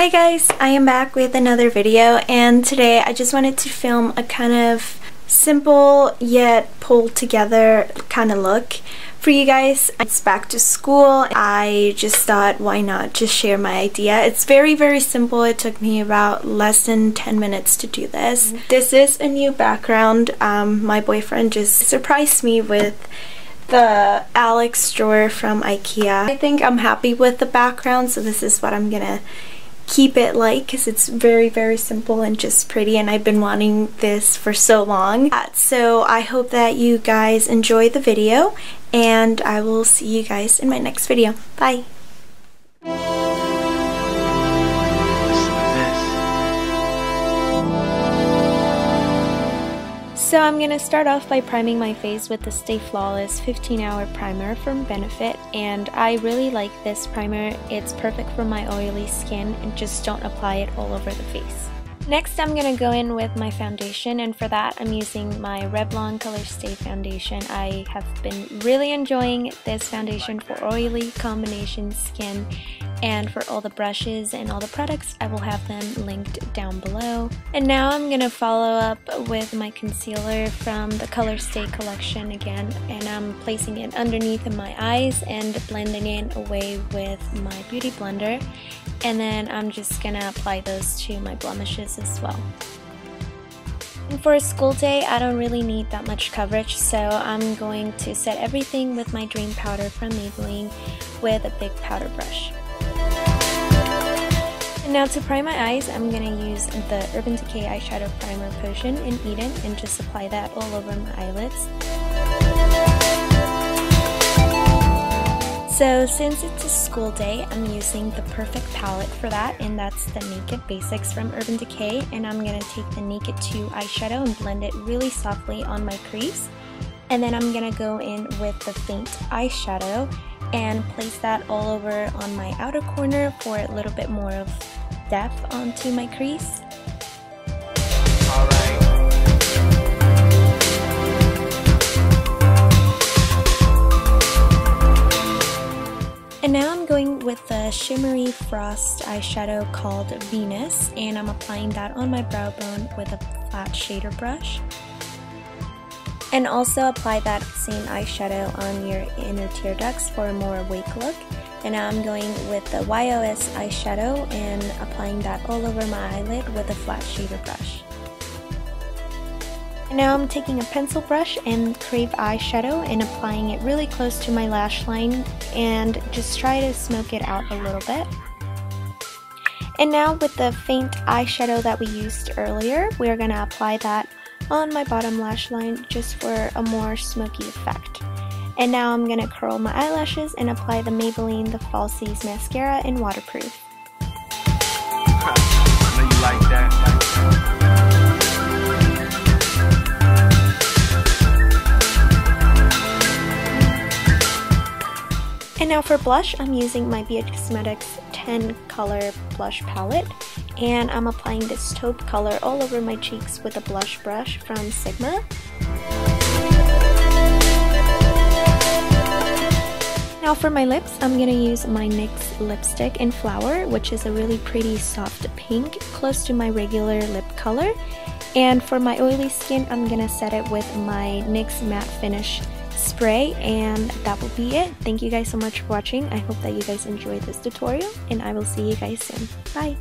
Hi guys, I am back with another video and today I just wanted to film a kind of simple yet pulled together kind of look for you guys. It's back to school. I just thought why not just share my idea. It's very very simple. It took me about less than 10 minutes to do this. Mm-hmm. This is a new background. Um, my boyfriend just surprised me with the Alex drawer from Ikea. I think I'm happy with the background so this is what I'm gonna keep it light because it's very very simple and just pretty and I've been wanting this for so long. Uh, so I hope that you guys enjoy the video and I will see you guys in my next video. Bye! So I'm going to start off by priming my face with the Stay Flawless 15 hour primer from Benefit and I really like this primer. It's perfect for my oily skin and just don't apply it all over the face. Next I'm going to go in with my foundation and for that I'm using my Revlon Color Stay foundation. I have been really enjoying this foundation for oily combination skin and for all the brushes and all the products I will have them linked down below. And now I'm going to follow up with my concealer from the Color Stay collection again and I'm placing it underneath my eyes and blending it away with my beauty blender and then I'm just going to apply those to my blemishes as well. And for a school day, I don't really need that much coverage, so I'm going to set everything with my Dream Powder from Maybelline with a big powder brush. And now to prime my eyes, I'm going to use the Urban Decay Eyeshadow Primer Potion in Eden and just apply that all over my eyelids. So since it's a school day, I'm using the perfect palette for that and that's the Naked Basics from Urban Decay and I'm going to take the Naked 2 eyeshadow and blend it really softly on my crease. And then I'm going to go in with the Faint eyeshadow and place that all over on my outer corner for a little bit more of depth onto my crease. And now I'm going with the Shimmery Frost eyeshadow called Venus and I'm applying that on my brow bone with a flat shader brush. And also apply that same eyeshadow on your inner tear ducts for a more awake look. And now I'm going with the YOS eyeshadow and applying that all over my eyelid with a flat shader brush. Now I'm taking a pencil brush and Crave eyeshadow and applying it really close to my lash line and just try to smoke it out a little bit. And now with the faint eyeshadow that we used earlier, we're going to apply that on my bottom lash line just for a more smoky effect. And now I'm going to curl my eyelashes and apply the Maybelline The Falsies Mascara in Waterproof. Now for blush, I'm using my BH Cosmetics 10 color blush palette and I'm applying this taupe color all over my cheeks with a blush brush from Sigma. Now for my lips, I'm going to use my NYX lipstick in Flower, which is a really pretty soft pink, close to my regular lip color. And for my oily skin, I'm going to set it with my NYX Matte Finish spray and that will be it. Thank you guys so much for watching. I hope that you guys enjoyed this tutorial and I will see you guys soon. Bye!